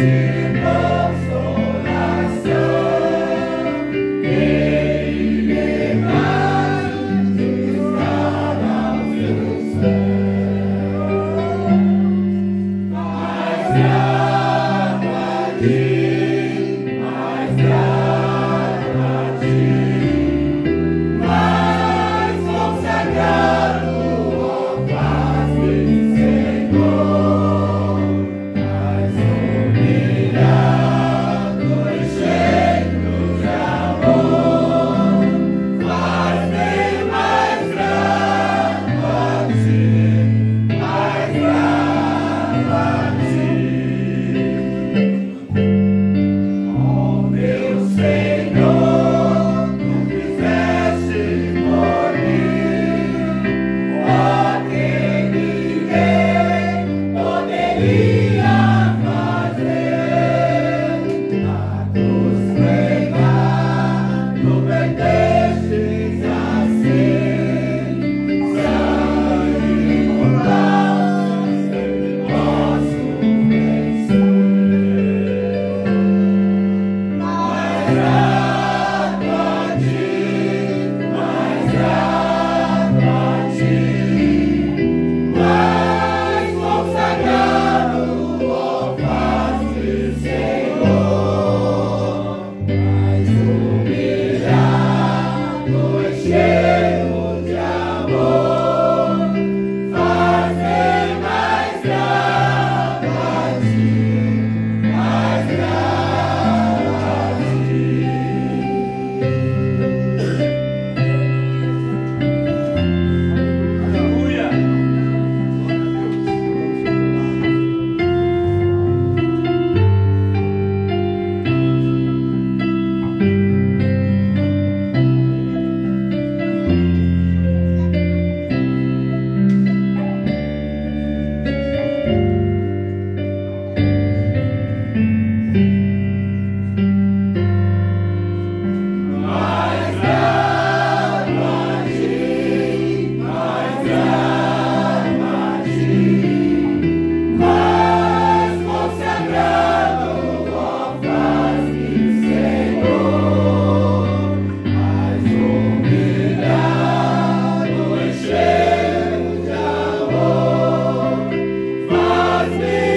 see. on me.